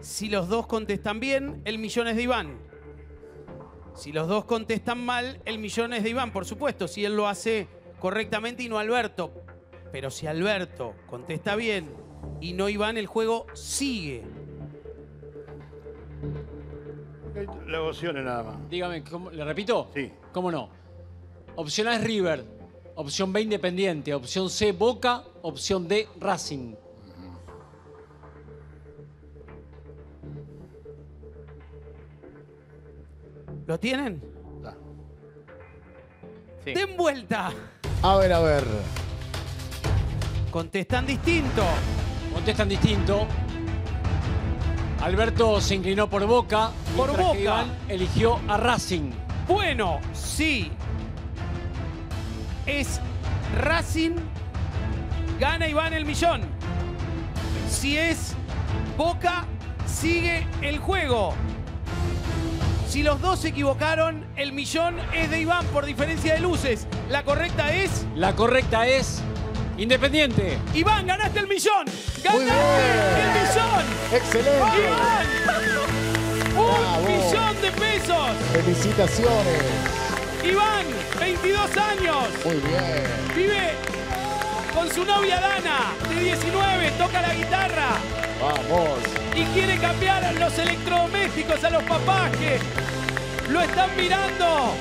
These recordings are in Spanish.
Si los dos contestan bien, el millón es de Iván. Si los dos contestan mal, el millón es de Iván, por supuesto, si él lo hace correctamente y no Alberto. Pero si Alberto contesta bien y no Iván, el juego sigue. La opciones nada más. Dígame, ¿cómo- ¿le repito? Sí. ¿Cómo no? Opción A es River, opción B Independiente, opción C Boca, opción D Racing. ¿Lo tienen? Da. Sí. Den vuelta. A ver, a ver. Contestan distinto. Contestan distinto. Alberto se inclinó por Boca, Por mientras que Boca. Iván eligió a Racing. Bueno, sí. Es Racing, gana Iván el millón. Si es Boca, sigue el juego. Si los dos se equivocaron, el millón es de Iván por diferencia de luces. La correcta es La correcta es Independiente. Iván, ganaste el millón. Ganaste el millón. Excelente. Iván, un Bravo. millón de pesos. Felicitaciones. Iván, 22 años. Muy bien. Vive con su novia Dana, de 19, toca la guitarra Vamos. y quiere cambiar los electrodomésticos a los papás que lo están mirando.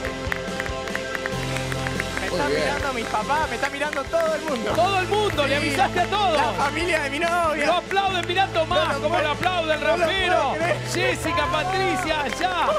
Me Muy está bien. mirando mis papás, me está mirando todo el mundo. Todo el mundo, le Sí, avisaste a La todos. familia de mi Lo novia. aplauden, mirá Tomás, No lo como lo aplaude el no lo rapero. Jessica, Patricia, allá.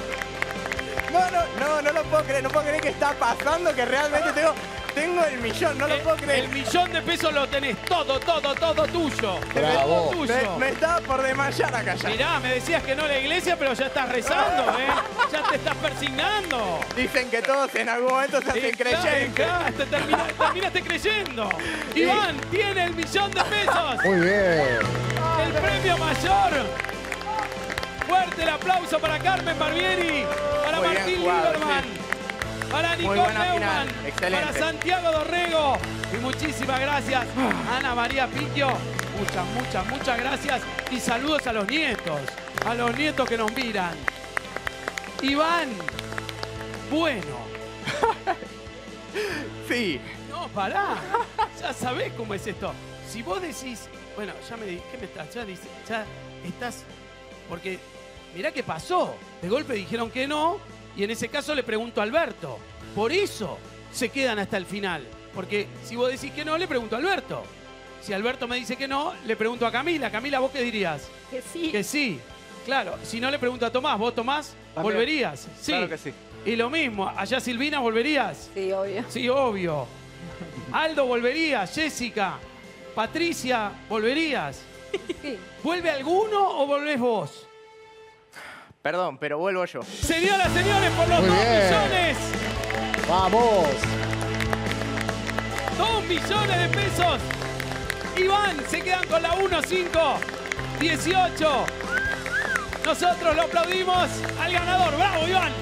No, no, no, no lo puedo creer, no puedo creer que está pasando, que realmente tengo, tengo el millón, no lo puedo El, creer. el millón de pesos lo tenés todo, todo, todo tuyo. Bravo. Todo tuyo. Me, me estaba por desmayar acá ya. Mirá, me decías que no la iglesia, pero ya estás rezando, ¿eh? Ya te estás persignando. Dicen que todos en algún momento se hacen Sí, creyentes. te termina- terminaste creyendo. Iván tiene el millón de pesos. Muy bien. El premio mayor. Fuerte el aplauso para Carmen Barbieri, para Muy Martín Lieberman, para Nicole Neumann, excelente. para Santiago Dorrego. Y muchísimas gracias, Ana María Piquio. Muchas, muchas, muchas gracias. Y saludos a los nietos, a los nietos que nos miran. Iván, bueno. Sí. No, pará. Ya sabés cómo es esto. Si vos decís, bueno, ya me di, ¿qué me estás? Ya, dice- ya estás. Porque mirá qué pasó. De golpe dijeron que no, y en ese caso le pregunto a Alberto. Por eso se quedan hasta el final. Porque si vos decís que no, le pregunto a Alberto. Si Alberto me dice que no, le pregunto a Camila. Camila, ¿vos qué dirías? Que sí. Que sí. Claro, si no le pregunto a Tomás, ¿vos Tomás También. volverías? Sí. Claro que sí. Y lo mismo, allá Silvina, ¿volverías? Sí, obvio. Sí, obvio. Aldo, ¿volverías? Jessica, Patricia, ¿volverías? Sí. ¿Vuelve alguno o volvés vos? Perdón, pero vuelvo yo. Señoras, señores, por los Muy dos bien. millones, Vamos. dos millones de pesos. Iván, se quedan con la 1, 5, 18. Nosotros lo aplaudimos al ganador. ¡Bravo, Iván!